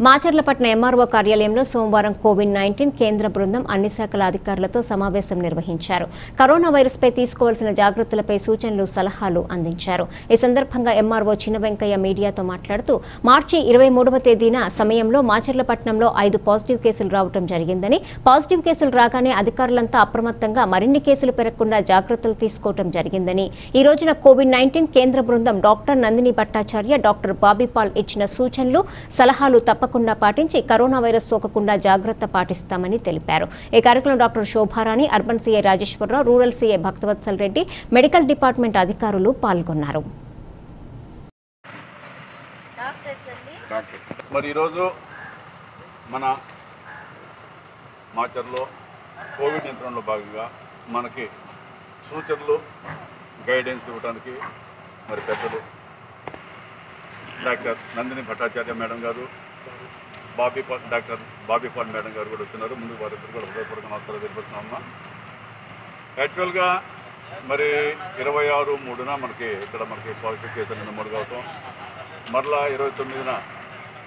మాచర్లపట్నం MRO కార్యాలయంలో సోమవారం Covid nineteen కేంద్ర బృందం అన్ని శాఖల అధికారులతో సమావేశం నిర్వహించారు. కరోనా వైరస్పై తీసుకోవాల్సిన జాగ్రత్తలపై సూచనలు సలహాలు అందించారు. ఈ సందర్భంగా ఎంఆర్ఓ చిన్న వెంకయ్య మీడియాతో మాట్లాడుతూ మార్చి ఇరవై మూడవ తేదీన సమయంలో మాచర్లపట్నంలో ఐదు పాజిటివ్ కేసులు రావడం జరిగిందని పాజిటివ్ కేసులు రాగానే అధికారులంతా అప్రమత్తంగా మరిన్ని కేసులు పెరగకుండా జాగ్రత్తలు తీసుకోవడం జరిగిందని. ఈ రోజున కోవిడ్ నైన్టీన్ కేంద్ర బృందం డాక్టర్ నందిని భట్టాచార్య డాక్టర్ బాబీపాల్ ఇచ్చిన సూచనలు సలహాలు తప్ప తప్పకుండా పాటించి కరోనా వైరస్ సోకకుండా జాగ్రత్త పాటిస్తామని తెలిపారు. ఈ కార్యక్రమంలో doctor Shobharani urban CA Rajeswara Rao rural CA Bhaktavatsal Reddy medical department అధికారులు పాల్గొన్నారు. మరి ఈరోజు మన మాచర్లో కోవిడ్ నియంత్రణలో భాగంగా మనకి సూచనలు గైడెన్స్ ఇవ్వడానికి మరి పెద్దలు డాక్టర్ నందిని భట్టాచార్య మేడం గారు Bobby Paul doctor Bobby pan madam గారు కూడా వచ్చినారు. ముందు వారిద్దరు కూడా హృదయపూర్వక నమస్కారం తెలిపిస్తున్నామమ్మా యాక్చువల్గా మరి ఇరవై ఆరు మూడున మనకి ఇక్కడ మనకి పాజిటివ్ కేసులు నమోదు కావటం మరలా ఇరవై తొమ్మిదిన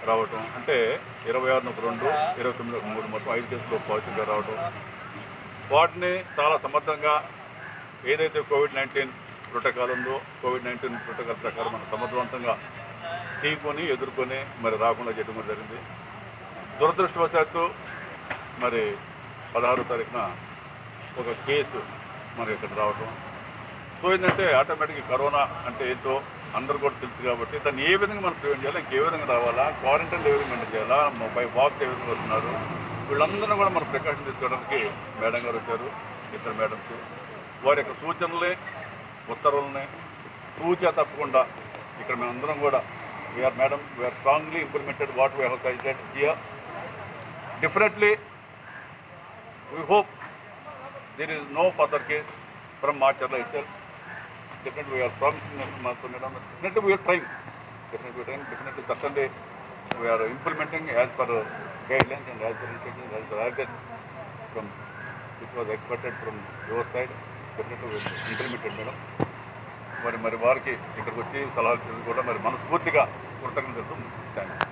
రావటం అంటే ఇరవై ఆరున ఒక రెండు ఇరవై తొమ్మిది ఒక మూడు మొత్తం ఐదు కేసులు పాజిటివ్గా రావటం. వాటిని చాలా సమర్థంగా ఏదైతే కోవిడ్ నైన్టీన్ ప్రోటోకాల్ ఉందో కోవిడ్ నైన్టీన్ ప్రోటోకాల్ ప్రకారం మనం సమర్థవంతంగా ఢీకొని ఎదుర్కొని మరి రాకుండా చేయడం కూడా జరిగింది. దురదృష్టవశాత్తు మరి పదహారో తారీఖున ఒక కేసు మనకి ఇక్కడ రావటం. సో ఏంటంటే ఆటోమేటిక్గా కరోనా అంటే ఏంటో అందరు కూడా తెలుసు కాబట్టి దాన్ని ఏ విధంగా మనం ప్రివెంట్ చేయాలి ఇంకే విధంగా రావాలా క్వారంటైన్ ఏ విధంగా మెయింటైన్ చేయాలా మొబైల్ వాక్ ఏ విధంగా వస్తున్నారు వీళ్ళందరూ కూడా మనం ప్రికాషన్ తీసుకోవడానికి మేడం గారు వచ్చారు ఇద్దరు మేడమ్స్. వారి యొక్క సూచనలే ఉత్తర్వులనే తూచా తప్పకుండా ఇక్కడ మేమందరం కూడా We are, madam, we are strongly implemented what we have considered here. Definitely, we hope there is no further case from Machala itself. Definitely, we are promising also, madam. Definitely, we are trying. Definitely, we are trying. Definitely, certainly, we are implementing as per guidelines and as per instructions, as per guidance from which was expected from your side. Definitely, we implemented, madam. మరి మరి వారికి ఇక్కడికి వచ్చి సలహాలు చేసి కూడా మరి మనస్ఫూర్తిగా కృతజ్ఞతలు థ్యాంక్ యూ